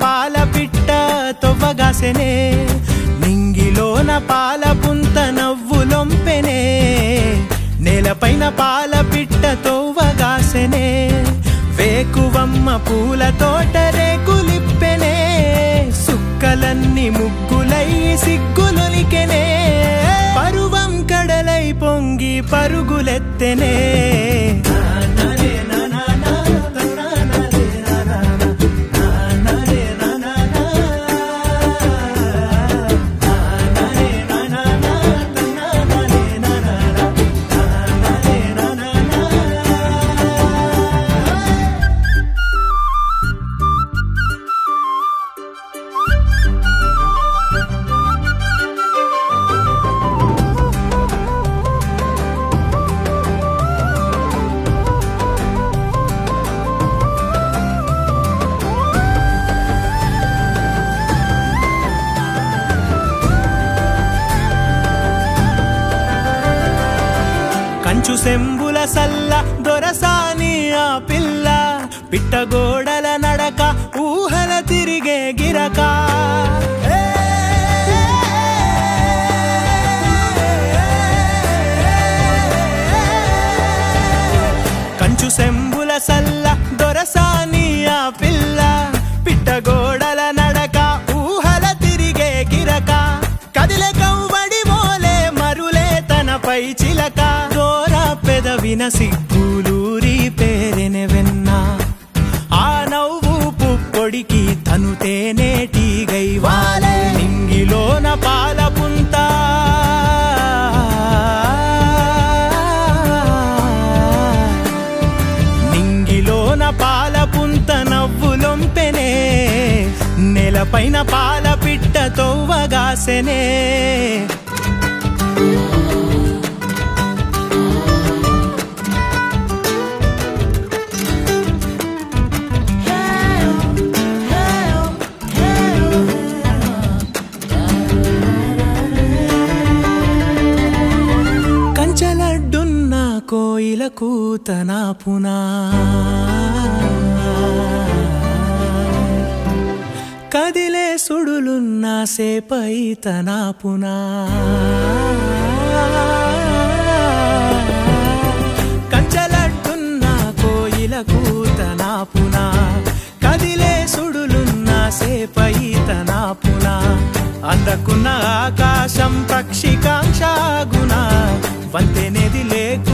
పాల పిట్ట తొవ్వగాసెనే నింగిలోన పాల పుంత నవ్వులొంపెనే నేలపైన పాల పిట్ట తొవ్వగాసెనే వేకువమ్మ పూల తోట రేకులిప్పెనే సుక్కలన్నీ ముగ్గులై సిగ్గులొలికెనే పరువం కడలై పొంగి పరుగులెత్తెనే. కంచు సెంబుల సల్ల దొరసాని ఆ పిల్ల. పిట్టగోడల నడక ఊహల తిరిగే గిరక. కంచు సెంబుల సల్ల పెదవిన సిగ్గులూరి పేరెనె వెన్న. ఆ నవ్వు పుప్పొడికి తను తేనే గైవాలే నింగిలోన పాల పుంత. నింగిలోన పాల పుంత నవ్వులొంపెనే. నెలపైన పాల పిట్ట తొవ్వగాసెనే. కోయిల కూతనా పునా. కదిలే సుడులున్న సేపై తనా పునా. కోయిల కూతనా పునా. కదిలే సుడులున్న సేపై తనా పునా. అందకున్న ఆకాశం పక్షికాంక్షాగుణ వంతెనేది లేకు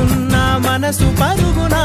మనసు పరుగున